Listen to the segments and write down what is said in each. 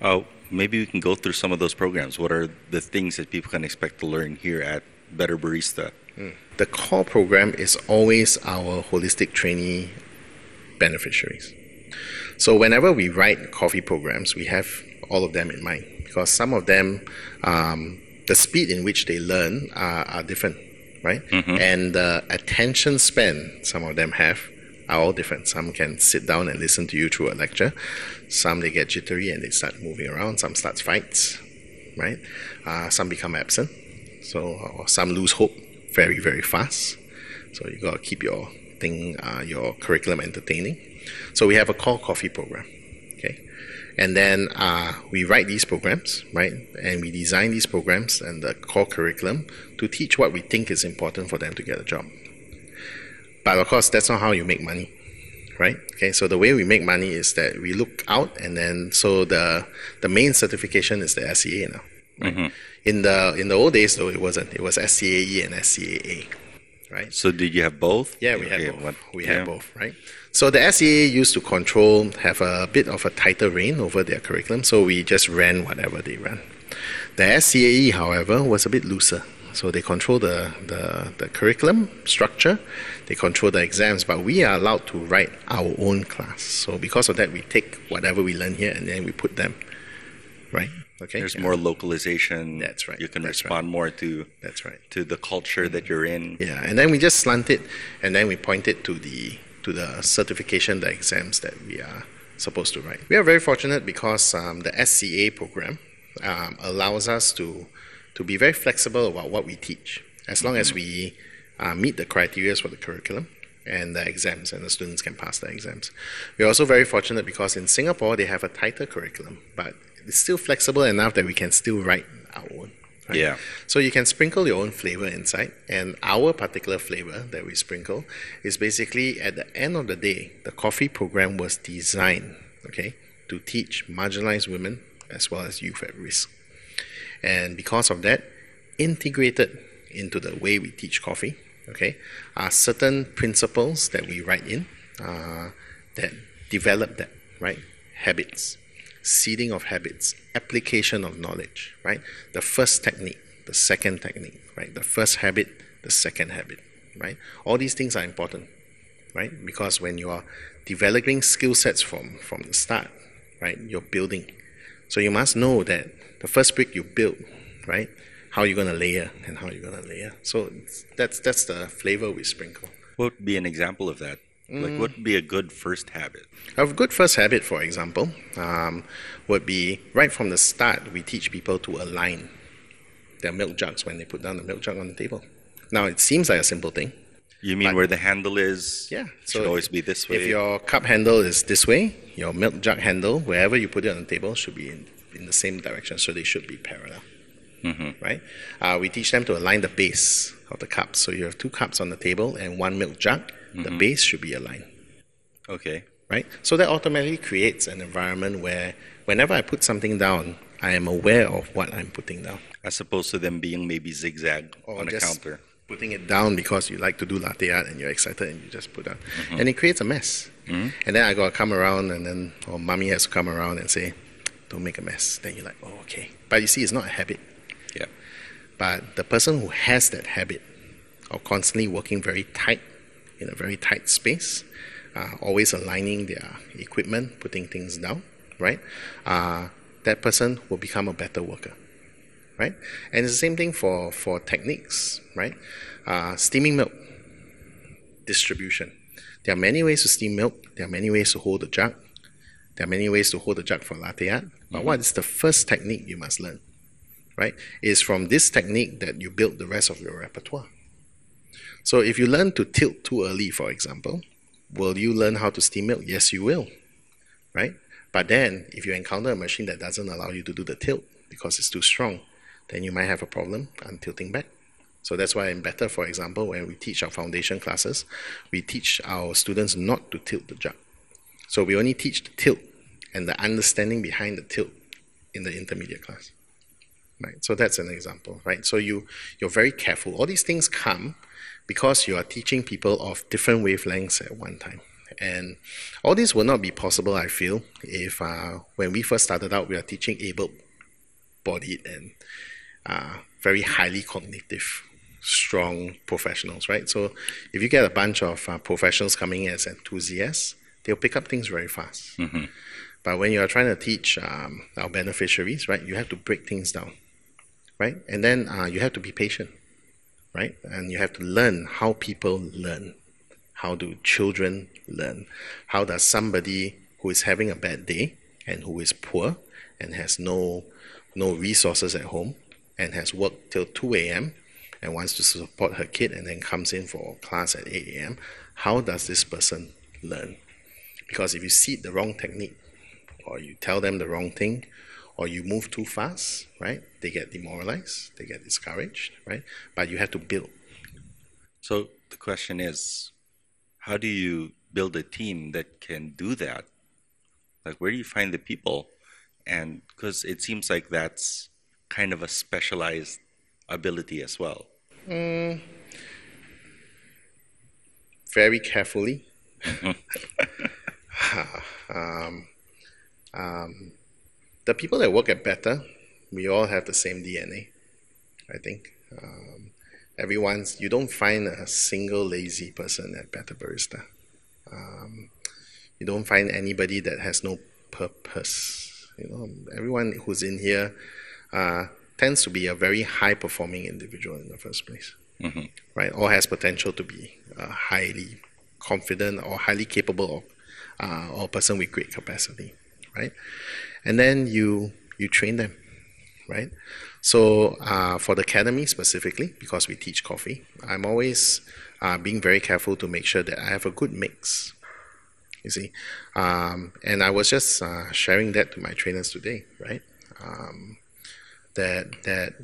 Uh, maybe we can go through some of those programs. What are the things that people can expect to learn here at Bettr Barista? The core program is always our holistic trainee beneficiaries. So whenever we write coffee programs, we have all of them in mind because some of them, um, the speed in which they learn are, are different, right? And the attention span some of them have are all different. Some can sit down and listen to you through a lecture. Some they get jittery and they start moving around. Some start fights, right? Uh, some become absent. So some lose hope very very fast. So you got to keep your thing, uh, your curriculum entertaining. So we have a core coffee program, okay, and then uh, we write these programs, right, and we design these programs and the core curriculum to teach what we think is important for them to get a job. But of course, that's not how you make money, right? Okay, so the way we make money is that we look out, and then so the the main certification is the SCA now. Right? In the in the old days, though, it wasn't. It was SCAE and SCAA, right? So did you have both? Yeah, we had Okay, both. what- we yeah. had both, right? So the SCA used to control, have a bit of a tighter rein over their curriculum, so we just ran whatever they ran. The SCAE, however, was a bit looser. So they control the, the, the curriculum structure, they control the exams, but we are allowed to write our own class. So because of that, we take whatever we learn here and then we put them, right? Okay. There's Yeah. more localization. That's right, You can that's respond more to That's right. to the culture that you're in. Yeah, and then we just slant it, and then we point it to the to the certification, the exams that we are supposed to write. We are very fortunate because um, the SCA program um, allows us to to be very flexible about what we teach, as long as we uh, meet the criteria for the curriculum and the exams, and the students can pass the exams. We're also very fortunate because in Singapore they have a tighter curriculum, but it's still flexible enough that we can still write our own. right? Yeah. So you can sprinkle your own flavor inside, and our particular flavor that we sprinkle is basically at the end of the day, the coffee program was designed, okay, to teach marginalized women as well as youth at risk. And because of that, integrated into the way we teach coffee, okay, are certain principles that we write in uh, that develop that, right? Habits, seeding of habits, application of knowledge, right? The first technique, the second technique, right? The first habit, the second habit, right? All these things are important, right? Because when you are developing skill sets from, from the start, right, you're building. So you must know that the first brick you build, right, how you're going to layer and how you're going to layer. So that's, that's the flavor we sprinkle. What would be an example of that? Like, what would be a good first habit? A good first habit, for example, um, would be right from the start, we teach people to align their milk jugs when they put down the milk jug on the table. Now, it seems like a simple thing. You mean But- where the handle is? Yeah. should always be this way. If your cup handle is this way, your milk jug handle, wherever you put it on the table, should be in, in the same direction. So they should be parallel. Mm-hmm. Right? Uh, we teach them to align the base of the cups. So you have two cups on the table and one milk jug. Mm-hmm. The base should be aligned. okay. Right? So that automatically creates an environment where whenever I put something down, I am aware of what I'm putting down. As opposed to them being maybe zigzag Or on the just counter. Putting it down because you like to do latte art and you're excited and you just put it down. And it creates a mess. And then I gotta come around and then or mommy has to come around and say, Don't make a mess. Then you're like, Oh, okay. But you see it's not a habit. Yeah. But the person who has that habit of constantly working very tight in a very tight space, uh, always aligning their equipment, putting things down, right? Uh, that person will become a better worker, right? And it's the same thing for, for techniques, right? Uh, steaming milk, distribution. There are many ways to steam milk. There are many ways to hold the jug. There are many ways to hold the jug for latte art. But what is the first technique you must learn? right? It's from this technique that you build the rest of your repertoire. So if you learn to tilt too early, for example, will you learn how to steam milk? Yes, you will, right? But then if you encounter a machine that doesn't allow you to do the tilt because it's too strong, then you might have a problem on tilting back. So that's why in Bettr, for example, when we teach our foundation classes, we teach our students not to tilt the jug. So we only teach the tilt and the understanding behind the tilt in the intermediate class right so that's an example right so you you're very careful all these things come because you are teaching people of different wavelengths at one time And all this would not be possible, I feel, if uh, when we first started out, we are teaching able-bodied and uh, very highly cognitive, strong professionals, right? So if you get a bunch of uh, professionals coming in as enthusiasts, they'll pick up things very fast. But when you are trying to teach um, our beneficiaries, right, you have to break things down, right? And then uh, you have to be patient, right? And you have to learn how people learn. How do children learn? How does somebody who is having a bad day and who is poor and has no no resources at home and has worked till 2 a.m. and wants to support her kid and then comes in for class at 8 a.m., how does this person learn? Because if you seed the wrong technique, or you tell them the wrong thing, or you move too fast, right? They get demoralized, they get discouraged, right? But you have to build. So the question is, how do you build a team that can do that? Like, where do you find the people? And because it seems like that's kind of a specialized ability as well. very carefully. um, um, the people that work at Bettr, we all have the same DNA, I think. Um, everyone's, you don't find a single lazy person at Bettr Barista. Um, you don't find anybody that has no purpose. You know, everyone who's in here uh, tends to be a very high performing individual in the first place right, or has potential to be uh, highly confident or highly capable of, uh, or a person with great capacity, right? And then you you train them, right? So uh, for the academy specifically, because we teach coffee, I'm always uh, being very careful to make sure that I have a good mix. You see, um, and I was just uh, sharing that to my trainers today, right? Um, that that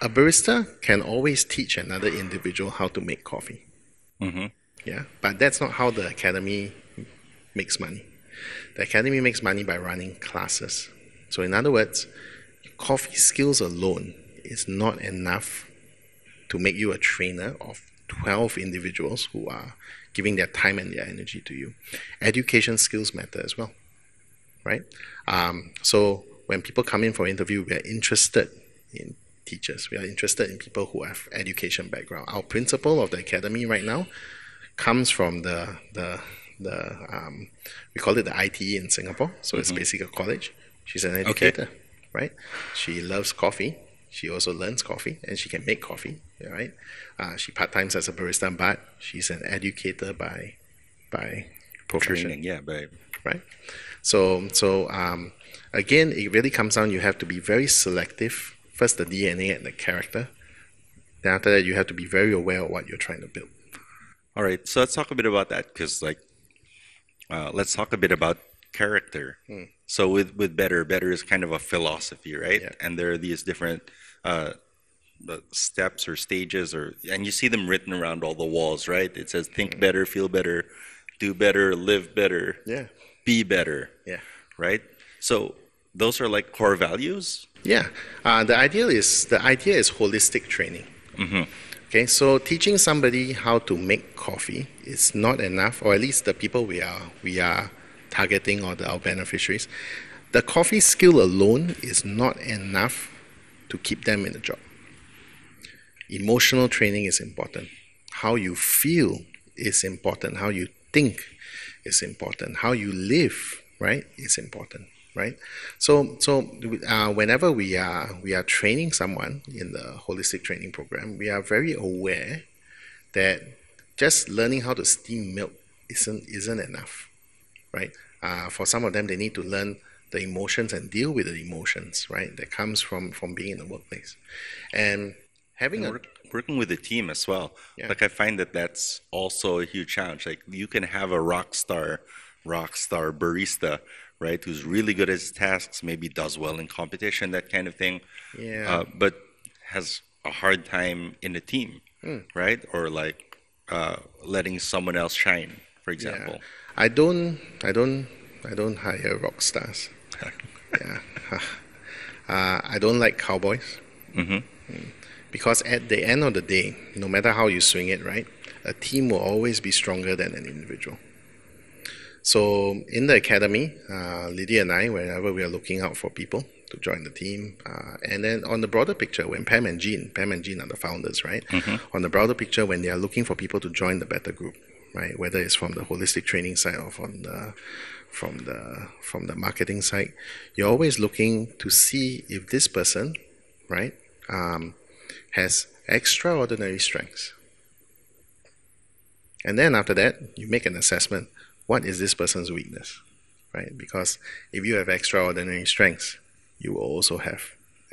a barista can always teach another individual how to make coffee. Yeah, but that's not how the academy makes money. The academy makes money by running classes. So, in other words, coffee skills alone is not enough to make you a trainer of 12 individuals who are giving their time and their energy to you. Education skills matter as well, right? Um, so, when people come in for interview, we are interested in teachers. We are interested in people who have education background. Our principal of the academy right now comes from the the the um, we call it the ITE in Singapore. So it's basically a college. She's an educator, right? She loves coffee. She also learns coffee, and she can make coffee. Right? Uh, she part times as a barista, but she's an educator by by profession Training, yeah, but right? So, so um, again, it really comes down. You have to be very selective. First, the DNA and the character. Then after that, you have to be very aware of what you're trying to build. All right, so let's talk a bit about that because, like, uh, let's talk a bit about character. So with with better, better is kind of a philosophy, right? Yeah. And there are these different uh, steps or stages, or and you see them written around all the walls, right? It says think better, feel better, do better, live better, Yeah, be better, yeah, right? So those are like core values. yeah. Uh, the idea is the idea is holistic training. Okay, so teaching somebody how to make coffee is not enough, or at least the people we are we are targeting or the, our beneficiaries. The coffee skill alone is not enough to keep them in the job. Emotional training is important. How you feel is important. How you think is important. How you live, right, is important, right? So, so uh, whenever we are we are training someone in the holistic training program, we are very aware that just learning how to steam milk isn't isn't enough, right? Uh, for some of them, they need to learn the emotions and deal with the emotions, right? That comes from from being in the workplace, and having a Work, working with a team as well. Yeah. Like I find that that's also a huge challenge. Like you can have a rock star, rock star barista, right, who's really good at his tasks, maybe does well in competition, that kind of thing. Yeah. Uh, but has a hard time in a team, Hmm. right? Or like uh, letting someone else shine, for example. I don't, I don't, I don't hire rock stars. yeah, uh, I don't like cowboys. Mm. Because at the end of the day, no matter how you swing it, right, a team will always be stronger than an individual. So in the academy, uh, Lydia and I, whenever we are looking out for people to join the team, uh, and then on the broader picture, when Pam and Jean, Pam and Jean are the founders, right? On the broader picture, when they are looking for people to join the Bettr Group, right? Whether it's from the holistic training side or from the from the from the marketing side, you're always looking to see if this person, right, um, has extraordinary strengths. And then after that, you make an assessment. What is this person's weakness? Right? Because if you have extraordinary strengths, you will also have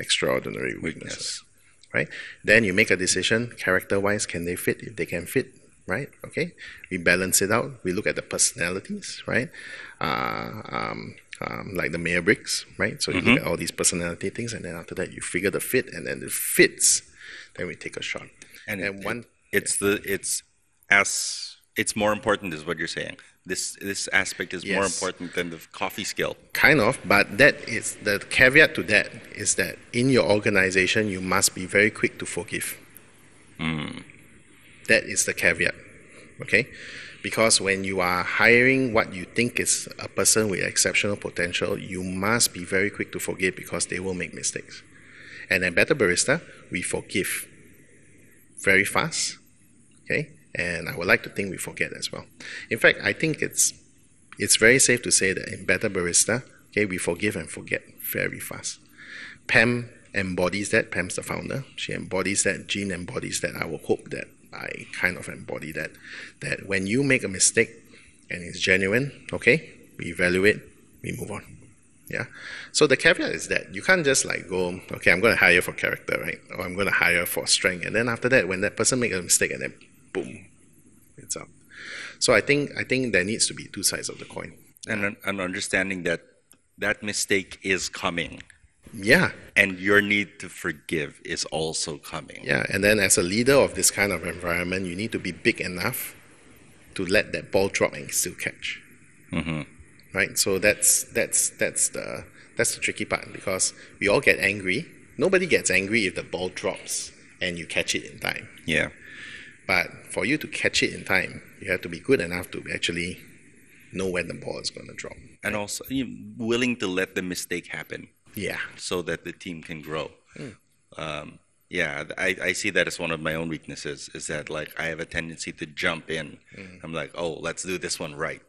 extraordinary weaknesses. Weakness. Right? Then you make a decision character wise, can they fit? If they can fit, right? Okay. We balance it out. We look at the personalities, right? Uh, um, um, like the Myers-Briggs, right? So you look at all these personality things, and then after that, you figure the fit, and then it fits. Then we take a shot. And, And it- one- it's the it's as it's more important is what you're saying. This this aspect is more important than the coffee skill. Kind of, but that is the caveat to that is that in your organization you must be very quick to forgive. Hmm. That is the caveat, okay? Because when you are hiring what you think is a person with exceptional potential, you must be very quick to forgive because they will make mistakes. And at Bettr Barista, we forgive very fast, okay? And I would like to think we forget as well. In fact, I think it's it's very safe to say that in Bettr Barista, okay, we forgive and forget very fast. Pam embodies that. Pam's the founder. She embodies that. Jean embodies that. I will hope that I kind of embody that. That when you make a mistake and it's genuine, okay, we evaluate, we move on. Yeah. So the caveat is that you can't just like go, okay, I'm going to hire for character, right? Or I'm going to hire for strength. And then after that, when that person makes a mistake and then. So I think I think there needs to be two sides of the coin. And an, an understanding that that mistake is coming Yeah, and your need to forgive is also coming. yeah. And then as a leader of this kind of environment, you need to be big enough to let that ball drop and still catch. Mm-hmm. Right. So that's that's that's the that's the tricky part because we all get angry. Nobody gets angry if the ball drops and you catch it in time. Yeah. But for you to catch it in time, you have to be good enough to actually know when the ball is going to drop. And also willing to let the mistake happen Yeah. so that the team can grow. Hmm. Um, yeah, I, I see that as one of my own weaknesses is that like I have a tendency to jump in. Hmm. I'm like, oh, let's do this one right.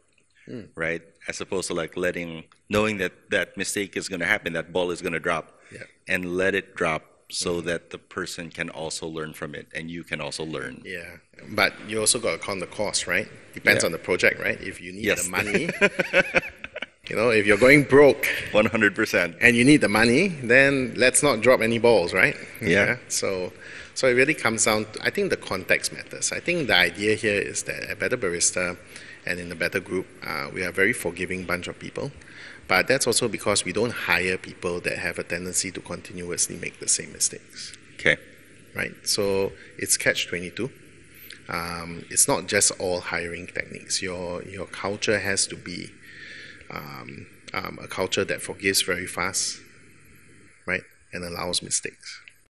Hmm. Right? As opposed to like letting, knowing that that mistake is going to happen, that ball is going to drop, Yeah. and let it drop so that the person can also learn from it and you can also learn. Yeah, but you also got to count the cost, right? Depends Yeah. on the project, right? If you need Yes. the money, you know, if you're going broke 100%. and you need the money, then let's not drop any balls, right? Yeah. So, so it really comes down. To, I think the context matters. I think the idea here is that a Bettr Barista and in a Bettr Group, uh, we are a very forgiving bunch of people. But that's also because we don't hire people that have a tendency to continuously make the same mistakes. Okay. right? So it's catch twenty two. Um, it's not just all hiring techniques. Your your culture has to be um, um, a culture that forgives very fast, right, and allows mistakes.